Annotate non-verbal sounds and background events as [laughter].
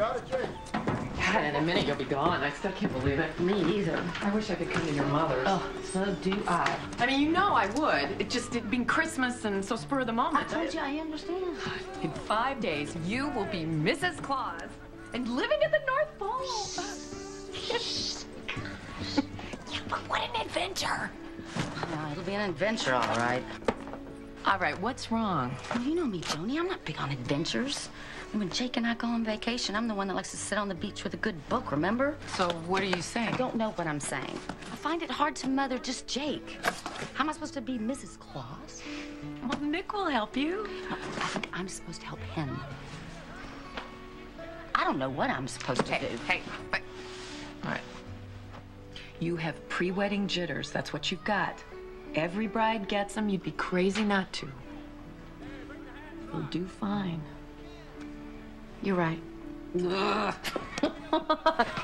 got it, Jake? God, in a minute you'll be gone. I still can't believe it. Me either. I wish I could come to your mother's. Oh, so do I. I mean, you know I would. It just it'd been Christmas and so spur of the moment. I told you I understand. [sighs] In five days, you will be Mrs. Claus and living at the North Pole. Shh. [laughs] Yeah, what an adventure! Well, it'll be an adventure, all right. All right, what's wrong? Well, you know me, Joanie. I'm not big on adventures. When Jake and I go on vacation, I'm the one that likes to sit on the beach with a good book, remember? So what are you saying? I don't know what I'm saying. I find it hard to mother just Jake. How am I supposed to be Mrs. Claus? Well, Nick will help you. I think I'm supposed to help him. I don't know what I'm supposed to Hey, do. hey, but... All right. You have pre-wedding jitters. That's what you've got. Every bride gets them. You'd be crazy not to. You'll do fine. You're right. [laughs] [laughs]